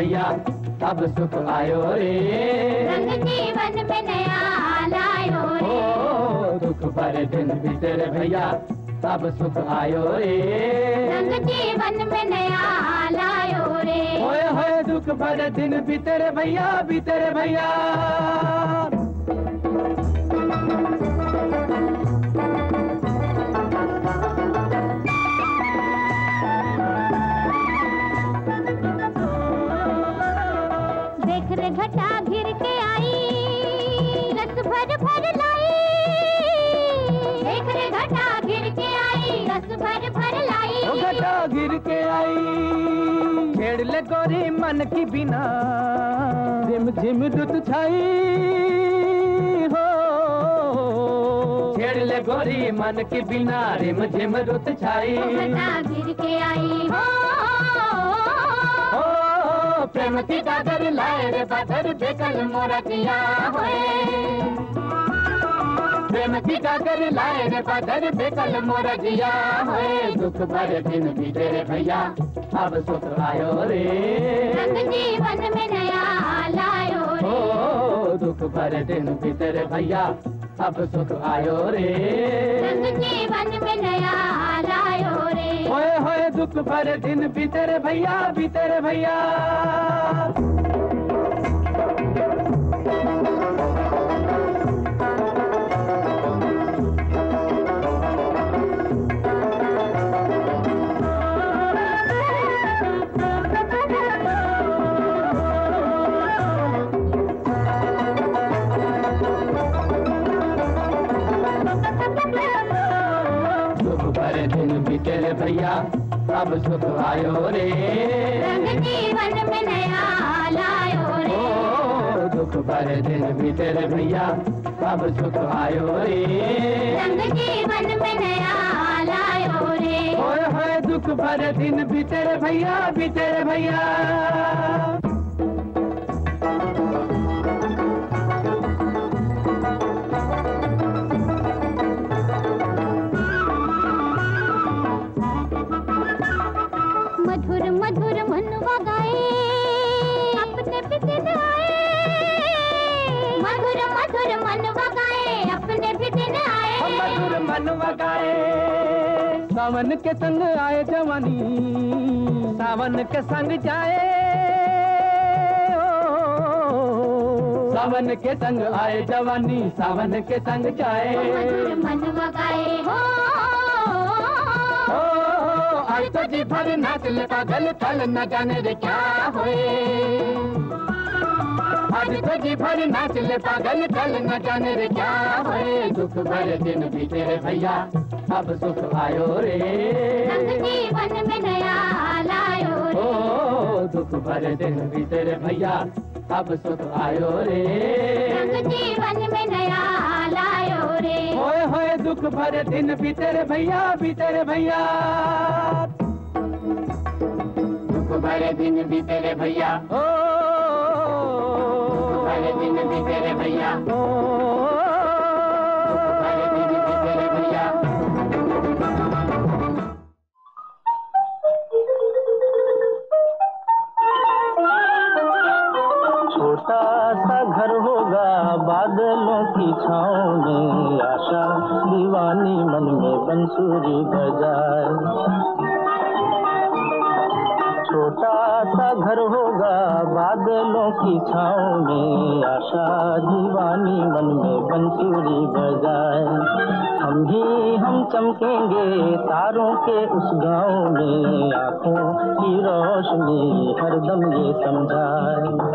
भैया सब सुख आयो रे। रंग जीवन में नया लायो रे। ओ दुख भरे दिन बितर भैया सब सुख आयो रे। रंग जीवन में नया लायो रे। होए होए दुख भरे दिन बितर भैया बितर भैया। देख घटा घिर के आई रस भर भर लाई। रे घटा घिर के आई रस भर भर लाई। ओ घटा गिर के आई छेड़ ले गोरी मन की बिना। झिम झिम दुत छाई हो। छेड़ ले गोरी मन की बिना रिम झिम रुत छाई। घटा घिर के आई। हो। ओ प्रेम की दादर लाए रे बादर बेकल मोरा किया होए। प्रेम की दादर लाए रे बादर बेकल मोरा जिया होए। दुख भरे दिन भी तेरे भैया अब सुख आयो रे। जीवन में नया लायो रे। ओ दुख भरे दिन भी तेरे भैया अब सुख आयो रे। जीवन में नया लायो रे। दुख भरे दिन भी भैया भी भैया। अब सुख आयो रे। रंग जीवन में नया लायो रे। ओ दुख भरे दिन भी तेरे भैया अब सुख आयो रे। रंग जीवन में नया लायो रे। ओए होए दुख भरे दिन भी तेरे भैया भी तेरे भैया। सावन के संग आए जवानी सावन के संग जाए। सावन के संग आए जवानी सावन के संग जाए। मनवा गाए हो। आज तो जी भर नाच ले पागल कल न जाने रे क्या होए। आज तो जी भर नाच ले पागल कल न जाने रे क्या होए। दुख भरे दिन भी तेरे भैया। अब सुख आयो रे। जीवन में नया लायो रे। ओ दुख भरे दिन भी तेरे भैया अब सुख आयो रे। जीवन में नया लायो रे। होए होए दुख भरे दिन भी तेरे भैया भी तेरे भैया। दुख भरे दिन भी तेरे भैया। ओ दुख भरे दिन भी भैया। ओ बंसुरी बजाए छोटा सा घर होगा बादलों की छाँव में। आशा दीवानी मन में बंसुरी बजाए हम भी हम चमकेंगे तारों के उस गाँव में। आँखों की रोशनी हरदम ये समझाए।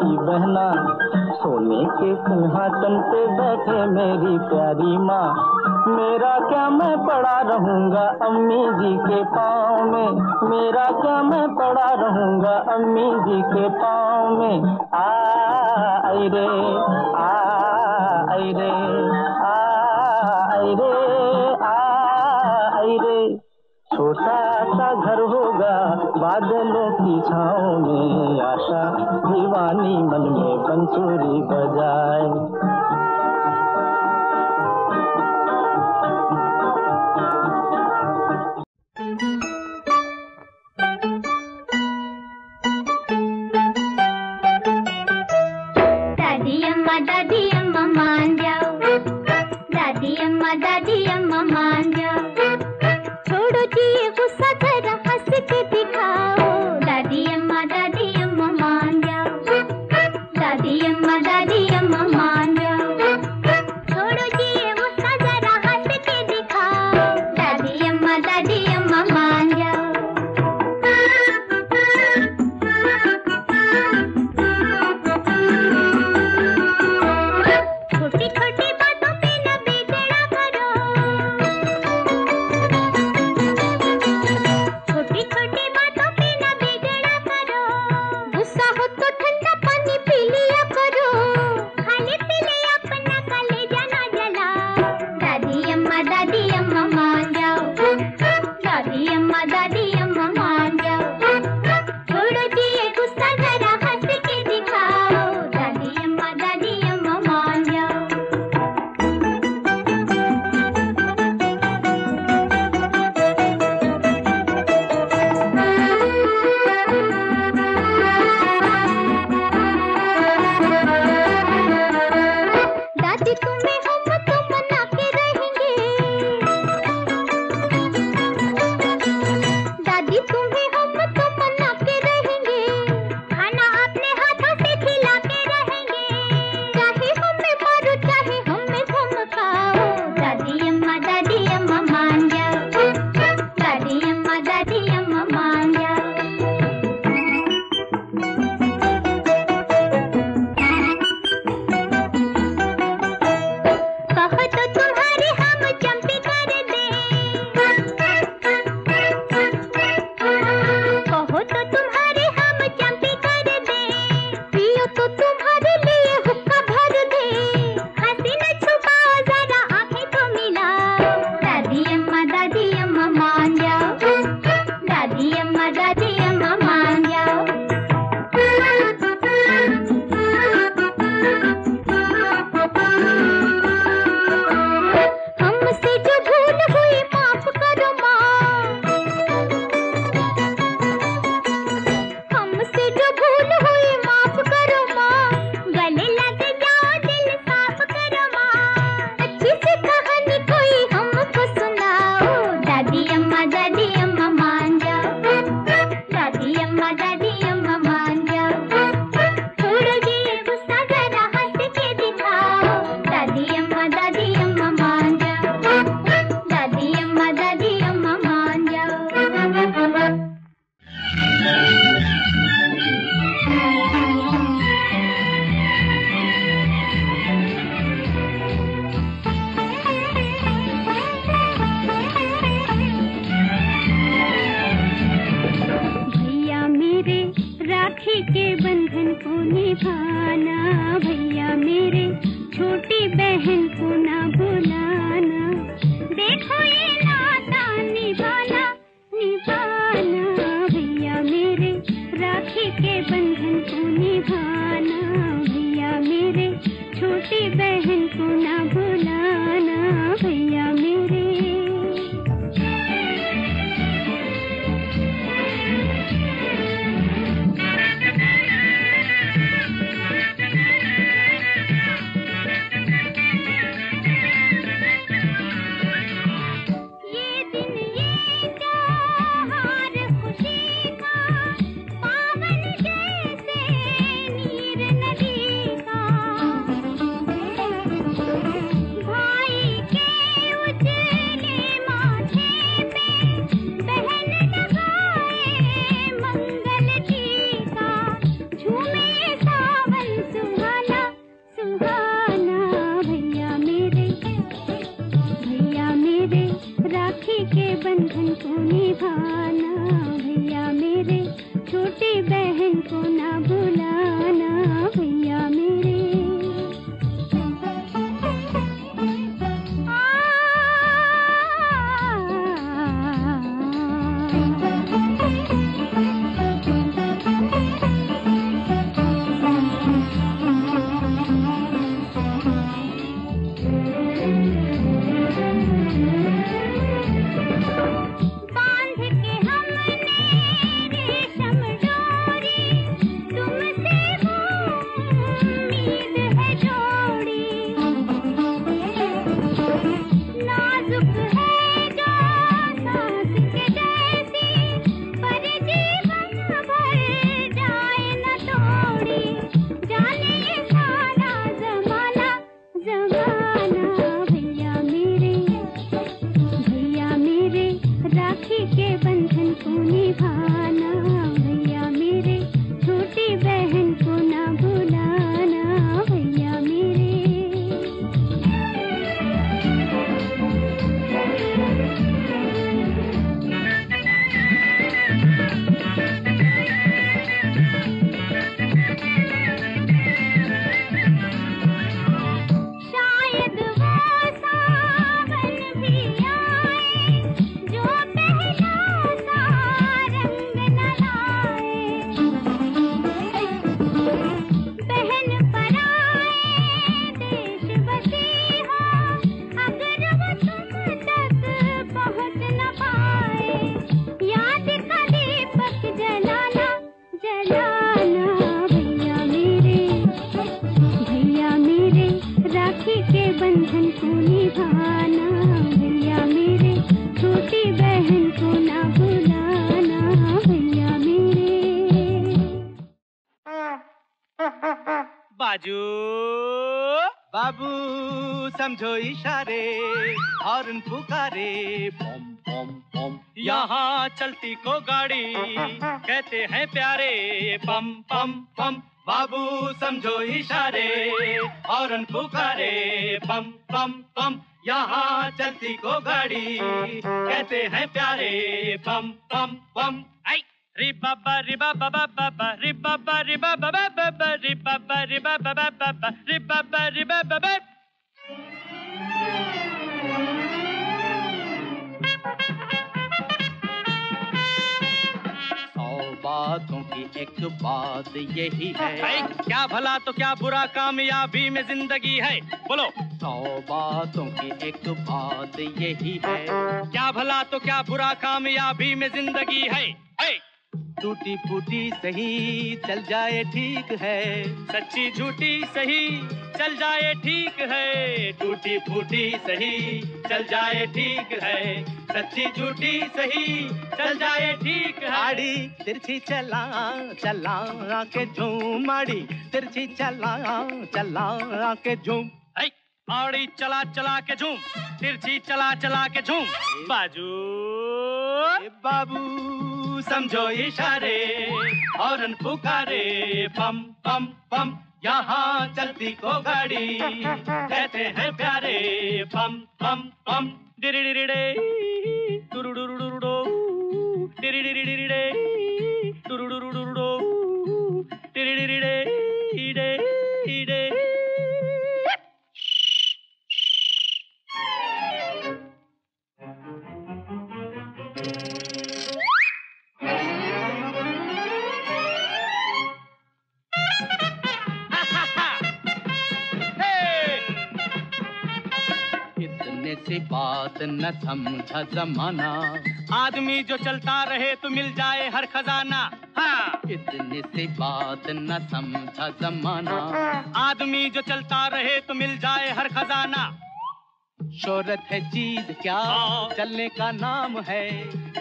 की बहना, सोने के सिंहासन पे बैठे मेरी प्यारी माँ। मेरा क्या मैं पड़ा रहूँगा अम्मी जी के पाँव में? मेरा क्या मैं पड़ा रहूँगा अम्मी जी के पाँव में? आ रे आ रे आ रे आ रे। छोटा सा घर होगा बादलों की छाओ में आशा दीवानी मन में पंचूरी बजाए। দাদি आ बाजू समझो इशारे हॉर्न पुकारे पम पम पम यहाँ चलती को गाड़ी कहते हैं प्यारे पम पम पम बाबू समझो इशारे हॉर्न पुकारे पम पम पम यहाँ चलती को गाड़ी कहते हैं प्यारे पम पम पम आई ri ba ba ri ba ba ba ba ba ri ba बातों की एक बात यही है। क्या भला तो क्या बुरा कामयाबी में ज़िंदगी है? बोलो। सौ बातों की एक बात यही है। क्या भला तो क्या बुरा कामयाबी में ज़िंदगी है? है टूटी फूटी सही चल जाए ठीक है। सच्ची झूठी सही चल जाए ठीक है। टूटी फूटी सही चल जाए ठीक है। सच्ची झूठी सही चल जाए ठीक है। तिरछी चला चला के झूम आड़ी। तिरछी चला चला के झूम। आड़ी चला चला के झूम। तिरछी चला चला के झूम। बाजू। बाबू समझो इशारे हॉर्न पुकारे पम पम पम। यहाँ चलती को गाड़ी कहते हैं प्यारे, पम पम पम। डिरिडिरिडे, डिरिडिरिडिरिडे। टुरुडुरुडुरुडो डिरिडिरिडे इडे इडे इतने से बात न समझा जमाना। आदमी जो चलता रहे तो मिल जाए हर खजाना। हाँ। सी से बात न समझा जमाना। आदमी जो चलता रहे तो मिल जाए हर खजाना। शोहरत है चीज़ क्या? हाँ। चलने का नाम है।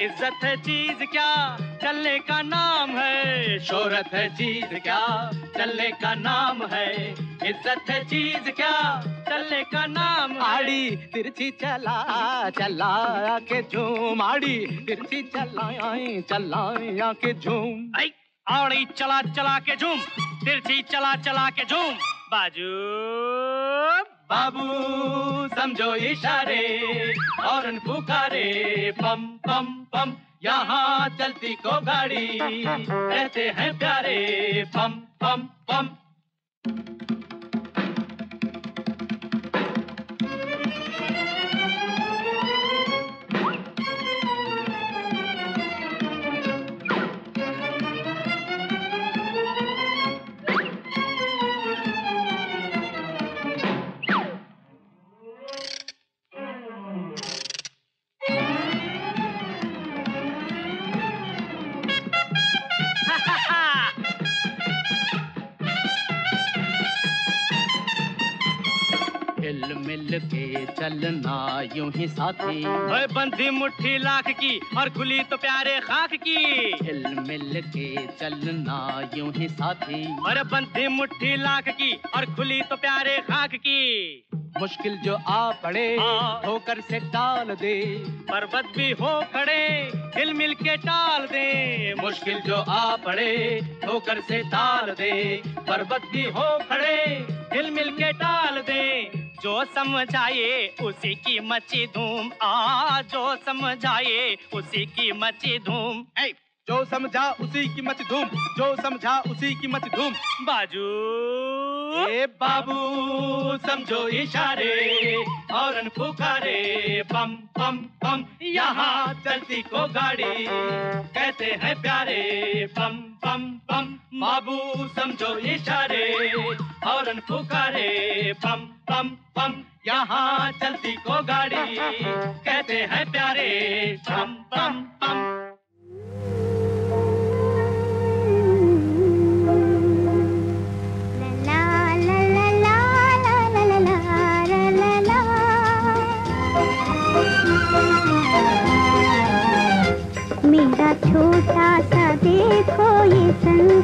इज़्ज़त है चीज़ क्या? चलने का नाम है। शोहरत है चीज़ क्या? चलने का नाम है। इज़्ज़त है चीज़ क्या? चलने का नाम आड़ी तिरछी चला चला के झूम। आड़ी तिरछी चला चला के झूम। आड़ी चला चला के झूम। तिरछी चला चला के झूम। बाजू। बाबू, समझो इशारे और पुकारे, पम पम पम, यहाँ चलती को गाड़ी कहते हैं प्यारे, पम पम पम। मिल के चलना यूँ ही साथी। ओए बंधी मुट्ठी लाख की और खुली तो प्यारे खाक की। हिल मिल के चलना यूँ ही साथी। अरे बंधी मुट्ठी लाख की और खुली तो प्यारे खाक की। मुश्किल जो आ पड़े हाँ। ठोकर से टाल दे। पर्वत भी हो खड़े हिल मिल के टाल दे। मुश्किल जो आ पड़े ठोकर से टाल दे। पर्वत भी हो खड़े हिल मिल के टाल दे। जो समझाए उसी की मची धूम। आ जो समझाए उसी की मची धूम। जो समझा उसी की मची धूम। जो समझा उसी की मची धूम। बाजू। ए बाबू, समझो इशारे और पुकारे, पम पम पम, यहाँ चलती को गाड़ी। कहते हैं प्यारे, पम पम पम, बाबू, समझो इशारे और पुकारे, पम पम पम, यहाँ चलती को गाड़ी। कहते हैं प्यारे, पम पम पम।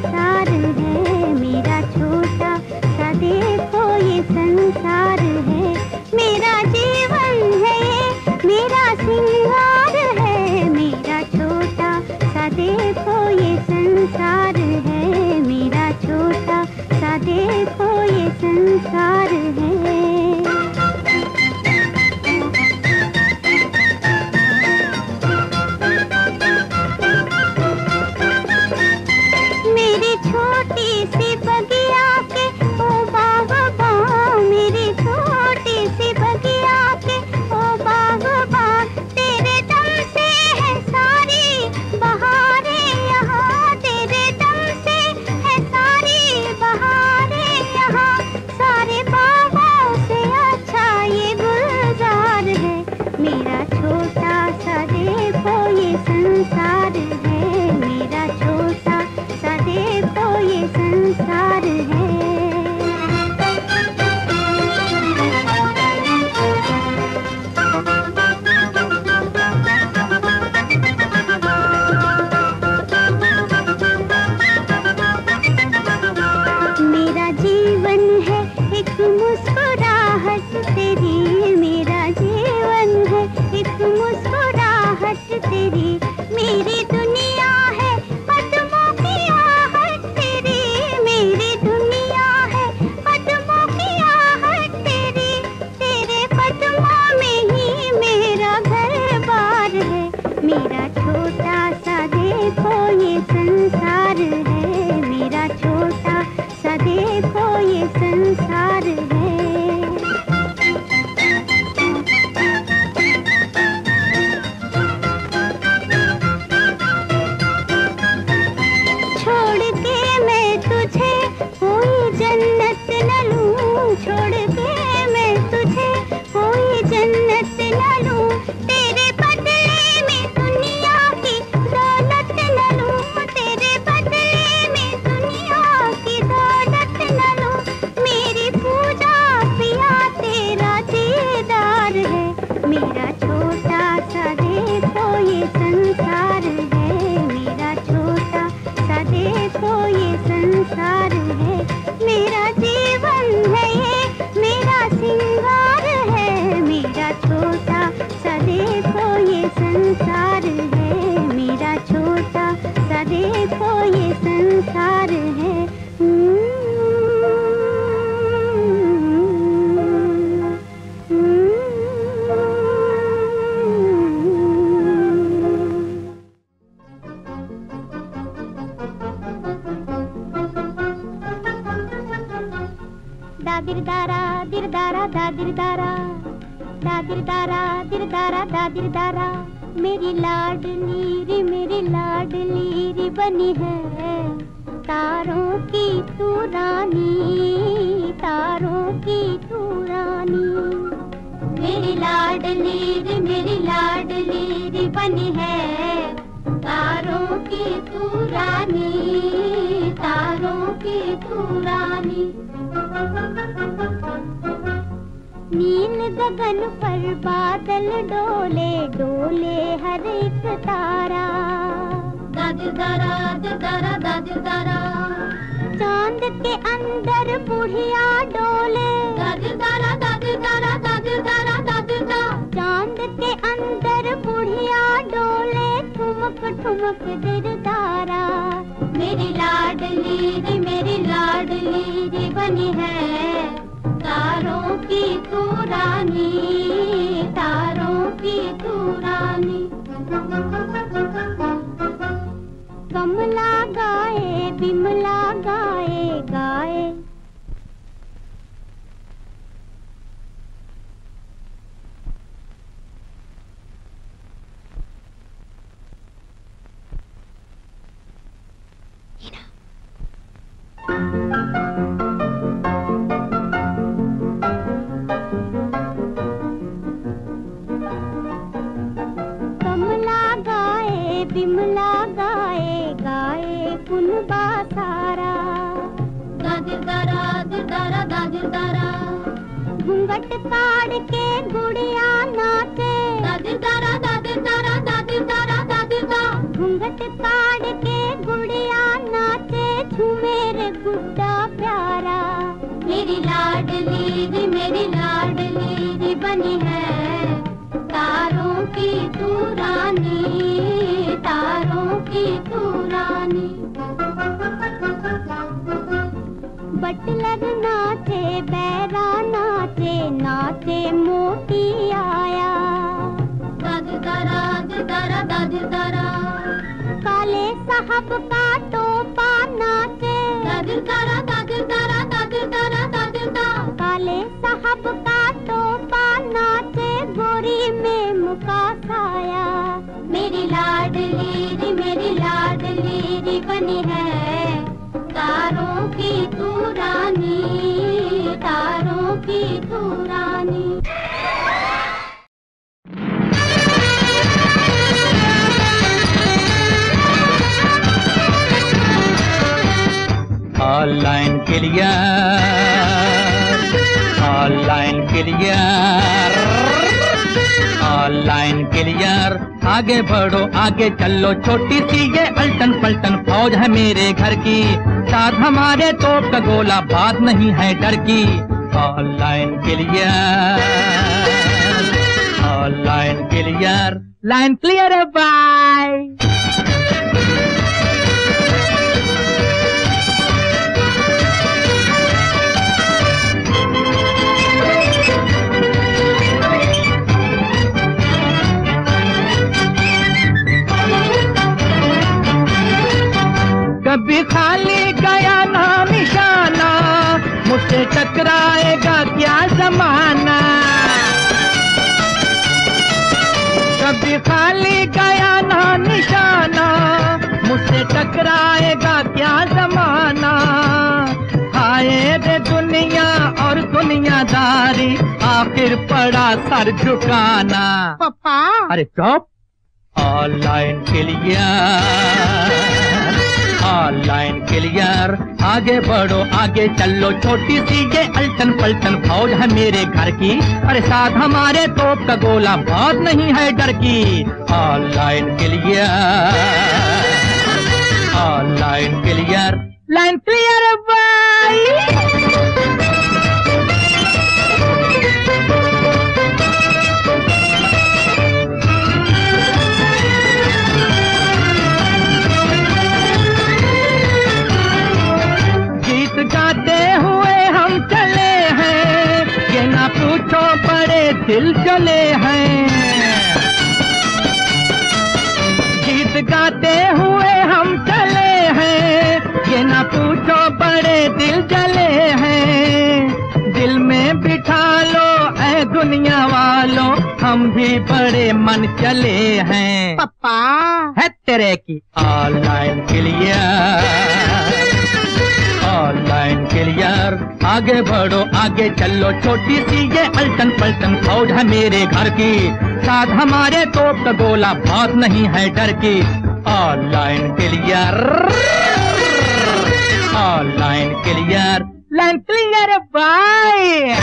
啊 तो ये संसार है। दादिर दारा दिर दारा दादिर दारा दादिर दारा दिर दारा दादिर दारा मेरी लाडली रे मेरी लाडली रे बनी है। तारों की तू रानी, तारों की तू रानी। मेरी लाडली रे मेरी लाडली रे बनी है। तारों की तू रानी, तारों की तू रानी। नील गगन पर बादल डोले डोले हर एक तारा। दाद दारा दारा दाद दारा। चाँद के अंदर बुढ़िया डोले। दाद दारा दाद दारा दाद दारा दाद दा। चाँद के अंदर बुढ़िया डोले ठुमक ठुमक दिलदारा मेरी लाडली रे मेरी लाडली रे बनी है। तारों की तू तारों की तू कमला गाए बिमला गाए गाए। बिमला गाए गाए कुनबा सारा दादिर दारा दिर दारा दादिर दारा घूंघट काढ़ के गुड़िया नाचे दादिर दारा दादिर दारा दादिर दारा दादिर दा घूंघट काढ़ के गुड़िया नाचे झूमे रे गुड्डा प्यारा मेरी लाडली रे मेरी लाडली रे बनी है तारों की तू रानी की तू रानी। बैरा नाचे नाचे मोती आया। दाद दारा दारा, दाद दारा। काले साहब का टोपा नाचे। दाद दारा दाद दारा दाद दारा, दाद दा काले साहब का clear online clear online clear आगे बढ़ो, आगे चलो। छोटी सी ये अल्टन पल्टन फौज है मेरे घर की। साथ हमारे तोप का गोला बात नहीं है डर की। Online clear online clear line clear है बाय खाली गया ना निशाना मुझसे टकराएगा क्या जमाना? आए रे दुनिया और दुनियादारी आखिर पड़ा सर झुकाना। पापा। अरे चौप। ऑनलाइन क्लियर ऑनलाइन क्लियर आगे बढ़ो, आगे चलो, छोटी सी ये अल्टन पल्टन फौज है मेरे घर की। अरे साथ हमारे तोप का गोला बहुत नहीं है डर की। Online clear online clear line clear दिल चले हैं। गीत गाते हुए हम चले हैं। ये ना पूछो बड़े दिल चले हैं। दिल में बिठा लो ऐ दुनिया वालों। हम भी बड़े मन चले हैं। पापा है तेरे की ऑनलाइन क्लियर ऑनलाइन क्लियर आगे बढ़ो, आगे चलो। छोटी सी ये अल्टन पल्टन फौज है मेरे घर की। साथ हमारे तो का गोला बात नहीं है डर की। Online clear online clear line clear bye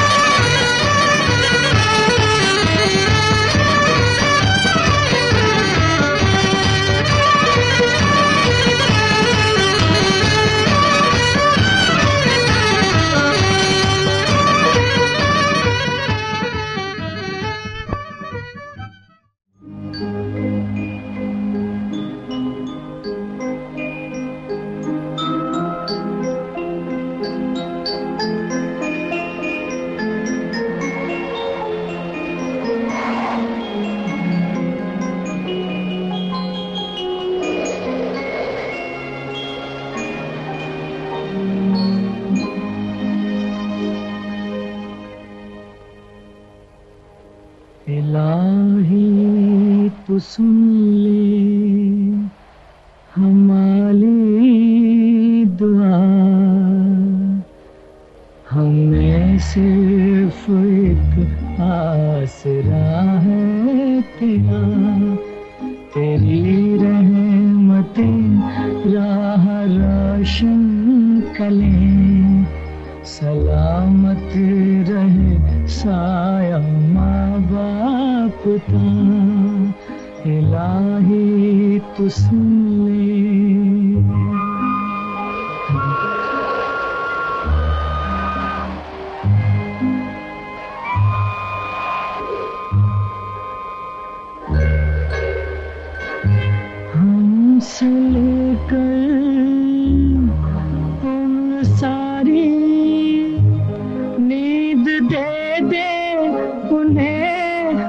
सुन ले हमारी दुआ। हमें सिर्फ़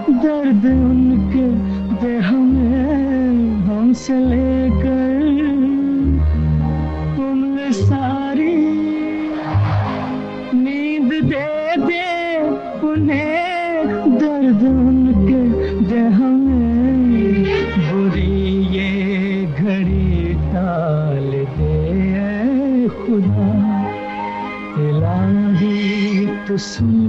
दर्द उनके दे हमें हमसे लेकर उम्र सारी नींद दे दे उन्हें दर्द उनके दे हमें बुरी ये घड़ी टाल दे खुदा इलाही तो सुन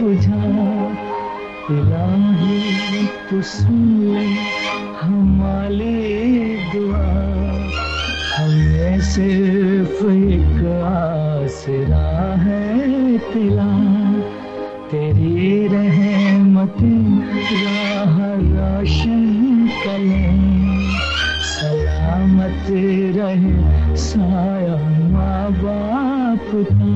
बुझा। इलाही तू हमारी दुआ। हमें सिर्फ़ एक आसरा है तेरा तेरी रहमत राह रोशन कलें सलामत रहे साया माँ बाप का।